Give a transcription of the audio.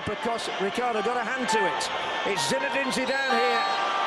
goalkeeper, Ricardo, got a hand to it. It's Zinedine Zidane here.